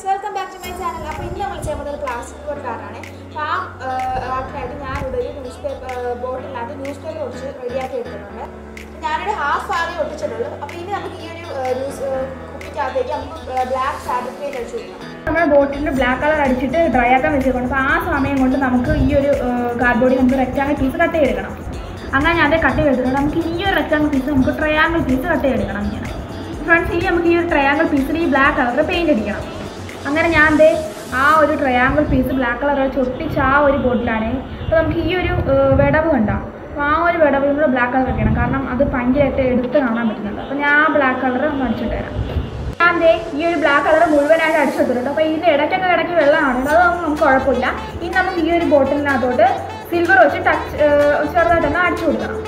Friends welcome back to my channel അപ്പോൾ ഇനി നമ്മൾ ചെയ്യുന്നത് പ്ലാസ്റ്റിക് ബോർഡ് അപ്പോൾ ആ ആർട്ടിനായിട്ട് ഞാനിവിടെ ഒരു ന്യൂസ് പേപ്പർ ബോട്ടിനകത്ത് ന്യൂസ് പേപ്പർ ഒട്ടിച്ച് റെഡിയാക്കി എടുത്തിട്ടുണ്ട്. ഞാനൊരു ഹാഫ് ആദ്യം ഒട്ടിച്ചിട്ടുള്ളൂ. അപ്പോൾ ഇനി നമുക്ക് ഈ ഒരു ന്യൂസ് കുപ്പിക്കകത്തേക്ക് നമുക്ക് ബ്ലാക്ക് പെയിന്റ് അടിച്ചു കൊടുക്കണം നമ്മുടെ ബോട്ടിൽ ബ്ലാക്ക് കളർ അടിച്ചിട്ട് ഡ്രൈ ആക്കാൻ വെച്ചിട്ടുണ്ട് അപ്പോൾ ആ സമയം കൊണ്ട് നമുക്ക് ഈ ഒരു കാർഡ്ബോർഡിൽ നമുക്ക് റെക്റ്റാങ്കിൾ പീസ് കട്ട് ചെയ്തെടുക്കണം. അങ്ങനെ ഞാൻ കട്ട് ചെയ്തെടുക്കണം നമുക്ക് ഈ ഒരു റെക്റ്റാങ്കിൾ പീസ് നമുക്ക് ട്രയാങ്കിൾ പീസ് കട്ട് ചെയ്തെടുക്കണം ഇങ്ങനെ. ഫ്രണ്ട്സ് ഇനി നമുക്ക് ഈ ഒരു ട്രയാങ്കിൾ പീസിൽ ഈ ബ്ലാക്ക് കളർ പെയിന്റ് അടിക്കണം. അങ്ങനെ ഞാൻ ദേ ആ ഒരു ട്രയാങ്കിൾ പീസ് ബ്ലാക്ക് കളർ ചൊട്ടിച്ച് ആ ഒരു ബോട്ടിലാണ് അപ്പോൾ നമുക്ക് ഈ ഒരു വിടവ് കണ്ടാം? അപ്പോൾ ആ ഒരു വിടവ് നമ്മൾ ബ്ലാക്ക് കളർ വെക്കണം കാരണം അത് ഭയങ്കരമായിട്ട് എടുത്ത് കാണാൻ പറ്റുന്നുണ്ട്. അപ്പോൾ ഞാൻ ആ ബ്ലാക്ക് കളർ ഒന്ന് അടിച്ചിട്ട് തരാം ഞാൻ ദേ ഈ ഒരു ബ്ലാക്ക് കളർ മുഴുവനായിട്ട് അടിച്ചു കൊടുത്തിട്ടുണ്ട് അപ്പോൾ ഇതിന്റെ ഇടയ്ക്കൊക്കെ ഇടയ്ക്ക് വെള്ളമാണ് അതൊന്നും നമുക്ക് കുഴപ്പമില്ല. ഇനി നമുക്ക് ഈ ഒരു ബോട്ടിലിനകത്തോട്ട് സിൽവർ വെച്ച് ടച്ച് ചെറുതായിട്ടൊന്ന് അടിച്ചു കൊടുക്കണം.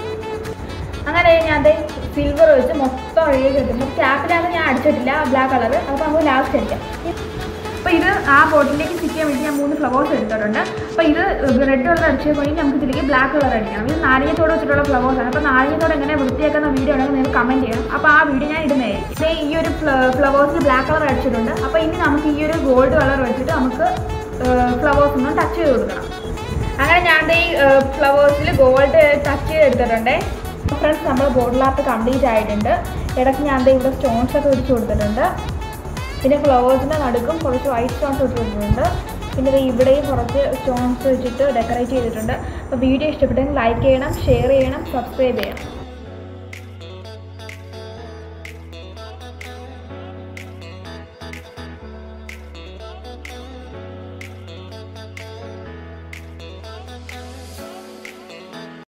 അങ്ങനെ ഞാൻ ദേ സിൽവർ വെച്ച് മൊത്തം ഒഴുകി കിട്ടും. ക്യാപ്പിനകത്ത് ഞാൻ അടിച്ചിട്ടില്ല ബ്ലാക്ക് കളർ അപ്പോൾ നമുക്ക് ലാസ്റ്റ് അടിക്കാം. അപ്പോൾ ഇത് ആ ബോട്ടിലേക്ക് സ്റ്റിക്ക് ചെയ്യാൻ വേണ്ടി ഞാൻ മൂന്ന് ഫ്ലവേഴ്സ് എടുത്തിട്ടുണ്ട്. അപ്പോൾ ഇത് റെഡ് കളർ അടിച്ചു കഴിഞ്ഞാൽ നമുക്ക് ഇതിലേക്ക് ബ്ലാക്ക് കളർ അടിക്കണം ഇത് നാരങ്ങത്തോട് വെച്ചിട്ടുള്ള ഫ്ലവേഴ്സ് ആണ്. അപ്പോൾ നാരങ്ങത്തോടെ എങ്ങനെ വൃത്തിയാക്കുന്ന വീഡിയോ ഉണ്ടെങ്കിൽ നിങ്ങൾ കമന്റ് ചെയ്യണം. അപ്പോൾ ആ വീഡിയോ ഞാൻ ഇടുന്നതായിരിക്കും. ഇതേ ഈ ഒരു ഫ്ലവേഴ്സിൽ ബ്ലാക്ക് കളർ അടിച്ചിട്ടുണ്ട് അപ്പോൾ ഇനി നമുക്ക് ഈ ഒരു ഗോൾഡ് കളർ വെച്ചിട്ട് നമുക്ക് ഫ്ലവേഴ്സ് ഒന്ന് ടച്ച് ചെയ്ത് കൊടുക്കണം. അങ്ങനെ ഞാൻ ഈ ഫ്ലവേഴ്സിൽ ഗോൾഡ് ടച്ച് ചെയ്തെടുത്തിട്ടുണ്ട് ഫ്രണ്ട്സ് നമ്മൾ ബോട്ടിൽ ആർട്ട് കംപ്ലീറ്റ് ആയിട്ടുണ്ട്. ഇടയ്ക്ക് ഞാൻ ഇവിടെ സ്റ്റോൺസ് ഒക്കെ ഒഴിച്ചു കൊടുത്തിട്ടുണ്ട്. പിന്നെ ഫ്ലവേഴ്സിന്റെ നടുക്കും കുറച്ച് വൈറ്റ് സ്റ്റോൺസ് കൊടുത്തിട്ടുണ്ട് പിന്നെ ഇവിടെയും കുറച്ച് സ്റ്റോൺസ് വെച്ചിട്ട് ഡെക്കറേറ്റ് ചെയ്തിട്ടുണ്ട്. അപ്പോൾ വീഡിയോ ഇഷ്ടപ്പെട്ടെങ്കിൽ ലൈക്ക് ചെയ്യണം ഷെയർ ചെയ്യണം സബ്സ്ക്രൈബ് ചെയ്യണം.